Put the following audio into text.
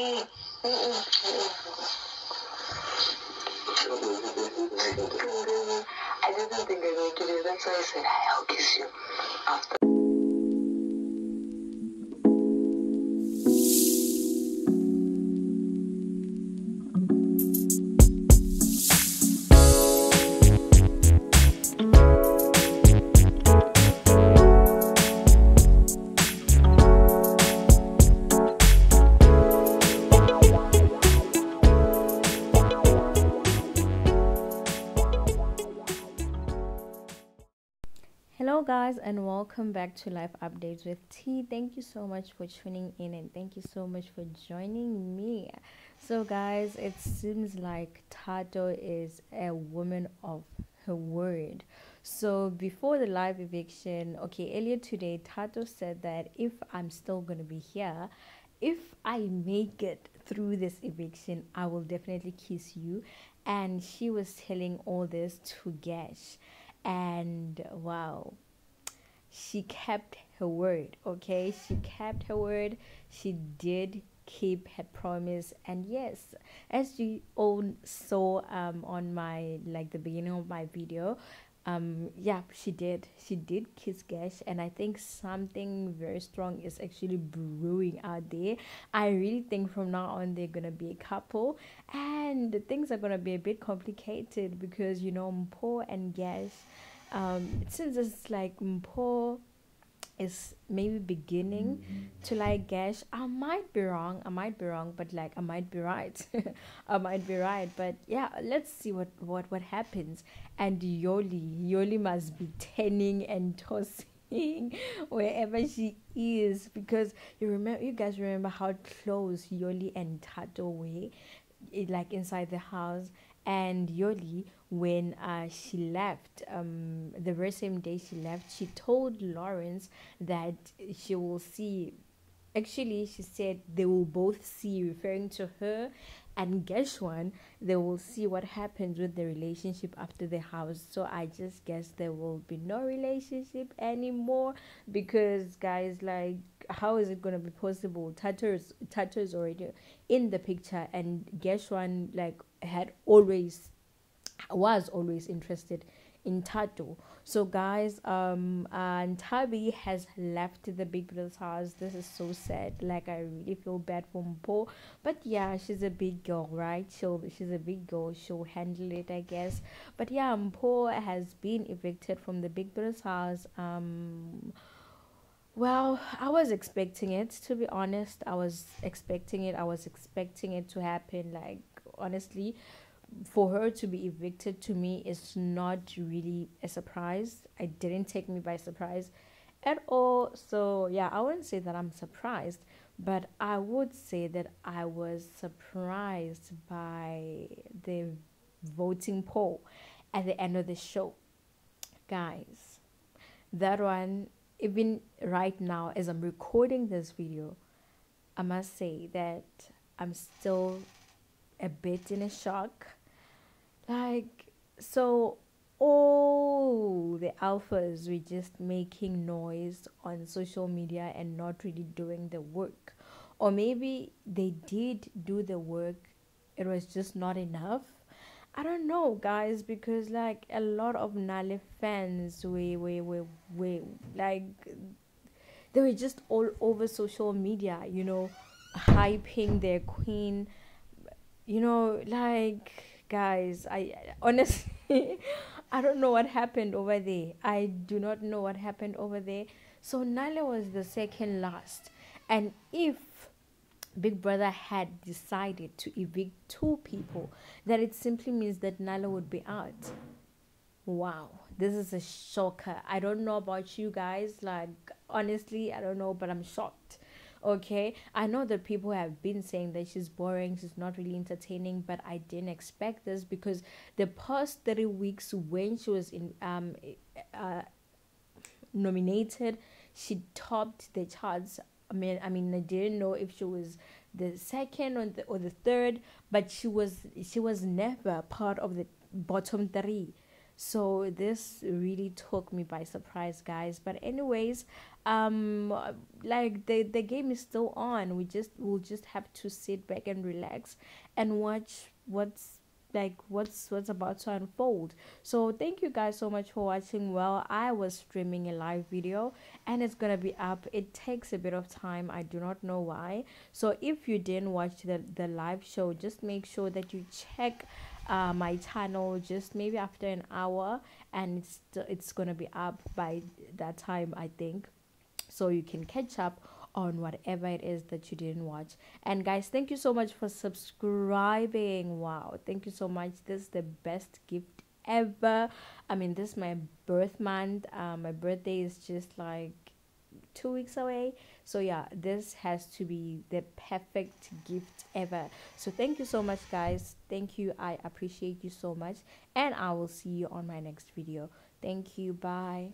I didn't think I would like to do. That's why I said I'll kiss you after. Hello, guys, and welcome back to Life Updates with Tee. Thank you so much for tuning in, and thank you so much for joining me. So, guys, it seems like Thato is a woman of her word. So, before the live eviction, okay, earlier today, Thato said that if I'm still gonna be here, if I make it through this eviction, I will definitely kiss you. And she was telling all this to Gash and wow she kept her word okay? She kept her word. She did keep her promise. And yes as you all saw um on my like the beginning of my video um yeah she did. She did kiss gash and i think something very strong is actually brewing out there. I really think from now on they're gonna be a couple and things are gonna be a bit complicated because you know mpo and gash um since it's like mpo is maybe beginning to like gash i might be wrong i might be wrong but like i might be right. I might be right but yeah let's see what what what happens. And yoli yoli must be turning and tossing wherever she is because you remember you guys remember how close yoli and Thato were eh, like inside the house and Yoli, when uh, she left, um, the very same day she left, she told Lawrence that she will see. Actually, she said they will both see, referring to her and Geshwan, they will see what happens with the relationship after the house. So I just guess there will be no relationship anymore because, guys, like, how is it gonna be possible? Thato is already in the picture, and Geshwan like had always was always interested in Thato. So guys, um Nthabi has left the Big Brother's house. This is so sad. Like I really feel bad for Mpo. But yeah, she's a big girl, right? She'll she's a big girl, she'll handle it I guess. But yeah, Mpo has been evicted from the Big Brother's house. Um well, I was expecting it to be honest. I was expecting it. I was expecting it to happen like honestly for her to be evicted to me is not really a surprise. It didn't take me by surprise at all. So, yeah, I wouldn't say that I'm surprised, but I would say that I was surprised by the voting poll at the end of the show. Guys, that one, even right now, as I'm recording this video, I must say that I'm still a bit in a shock like, so all the alphas were just making noise on social media and not really doing the work. Or maybe they did do the work, it was just not enough. I don't know, guys, because like a lot of Nale fans we we we we like they were just all over social media, you know, hyping their queen, you know, like guys i honestly i don't know what happened over there. I do not know what happened over there. So Nale was the second last. And if big brother had decided to evict two people that it simply means that Nale would be out. Wow this is a shocker. I don't know about you guys like honestly i don't know but i'm shocked okay? I know that people have been saying that she's boring she's not really entertaining but i didn't expect this because the past three weeks when she was in um uh nominated she topped the charts i mean i mean i didn't know if she was the second or the, or the third but she was she was never part of the bottom three. So this really took me by surprise guys. But anyways um like the the game is still on. We just we'll just have to sit back and relax and watch what's like what's what's about to unfold. So thank you guys so much for watching. Well i was streaming a live video and it's gonna be up. It takes a bit of time. I do not know why. So if you didn't watch the the live show just make sure that you check uh, my channel just maybe after an hour and it's it's gonna be up by that time i think. So you can catch up on whatever it is that you didn't watch. And guys, thank you so much for subscribing. Wow, thank you so much. This is the best gift ever. I mean, this is my birth month. Uh, my birthday is just like two weeks away. So yeah, this has to be the perfect gift ever. So thank you so much, guys. Thank you. I appreciate you so much, and I will see you on my next video. Thank you. Bye.